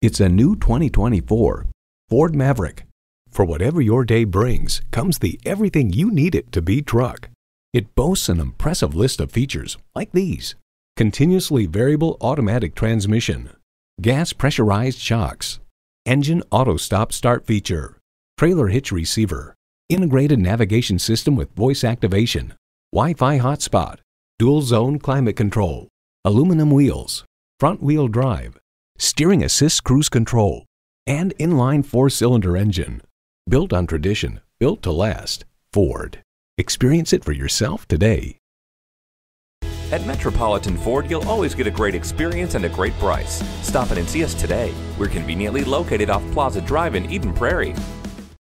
It's a new 2024 Ford Maverick. For whatever your day brings, comes the everything you need it to be truck. It boasts an impressive list of features like these. Continuously variable automatic transmission, gas pressurized shocks, engine auto stop start feature, trailer hitch receiver, integrated navigation system with voice activation, Wi-Fi hotspot, dual zone climate control, aluminum wheels, front wheel drive, steering assist cruise control, and inline four-cylinder engine. Built on tradition, built to last. Ford. Experience it for yourself today. At Metropolitan Ford, you'll always get a great experience and a great price. Stop in and see us today. We're conveniently located off Plaza Drive in Eden Prairie.